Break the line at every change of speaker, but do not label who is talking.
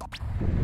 you